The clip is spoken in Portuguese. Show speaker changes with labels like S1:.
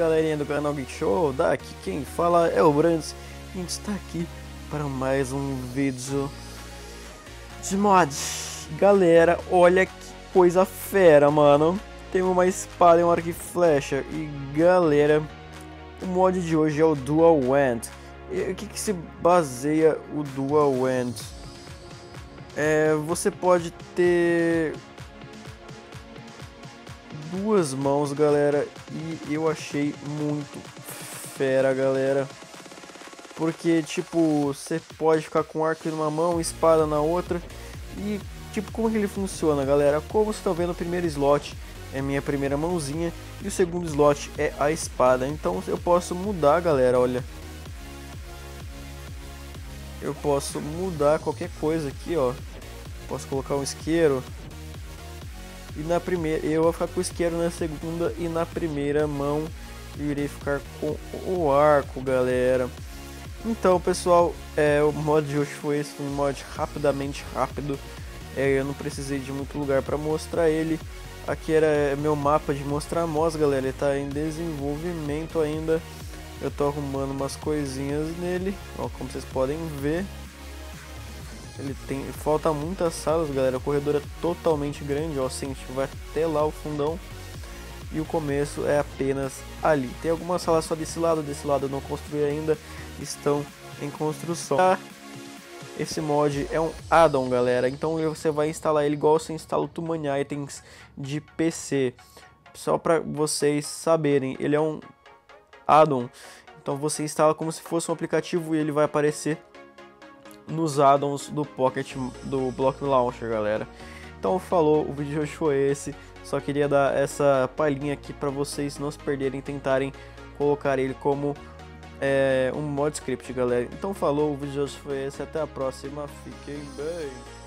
S1: galerinha do canal Geek Show, daqui quem fala é o Brands e a gente está aqui para mais um vídeo de mods. Galera, olha que coisa fera, mano. Tem uma espada e um arco e flecha e galera, o mod de hoje é o Dual Wand. E o que, que se baseia o Dual Wand? É, você pode ter duas mãos, galera, e eu achei muito fera, galera. Porque, tipo, você pode ficar com arco numa mão, espada na outra. E, tipo, como que ele funciona, galera? Como você está vendo, o primeiro slot é minha primeira mãozinha e o segundo slot é a espada. Então eu posso mudar, galera, olha. Eu posso mudar qualquer coisa aqui, ó. Posso colocar um isqueiro, e na primeira, eu vou ficar com o isqueiro na segunda e na primeira mão irei ficar com o arco, galera. Então, pessoal, é, o mod de hoje foi esse, um mod rapidamente rápido. É, eu não precisei de muito lugar para mostrar ele. Aqui era meu mapa de mostrar mods, galera. Ele está em desenvolvimento ainda. Eu estou arrumando umas coisinhas nele, ó, como vocês podem ver. Ele tem. Falta muitas salas, galera. O corredor é totalmente grande, ó. Assim, vai até lá o fundão. E o começo é apenas ali. Tem algumas salas só desse lado, desse lado eu não construí ainda. Estão em construção. Esse mod é um add-on, galera. Então você vai instalar ele igual você instala o Tumani Items de PC. Só para vocês saberem, ele é um add-on. Então você instala como se fosse um aplicativo e ele vai aparecer nos addons do Pocket do Block Launcher, galera. Então falou, o vídeo de hoje foi esse. Só queria dar essa palhinha aqui para vocês não se perderem, tentarem colocar ele como é, um mod script, galera. Então falou, o vídeo de hoje foi esse. Até a próxima. Fiquem bem.